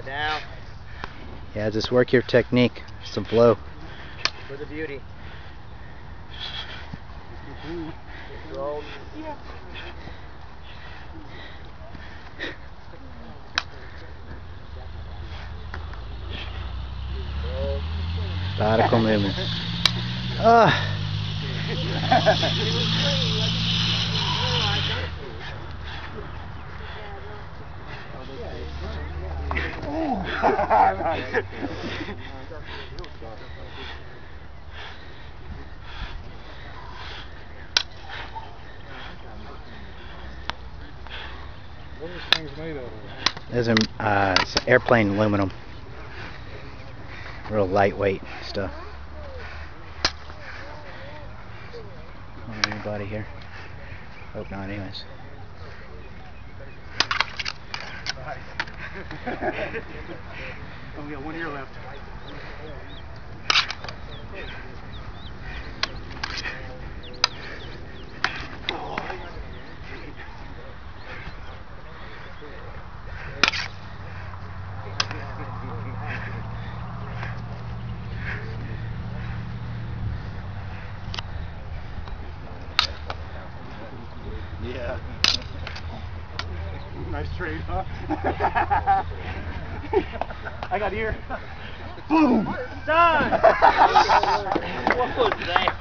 down. Yeah, just work your technique, some flow. For the beauty. Radical movement. Ah. What are things made of? Those are uh, airplane aluminum. Real lightweight stuff. Anybody here? Hope not, anyways. oh, we got one ear left. Yeah. Nice trade, huh? I got ear. Boom! Done! what was that?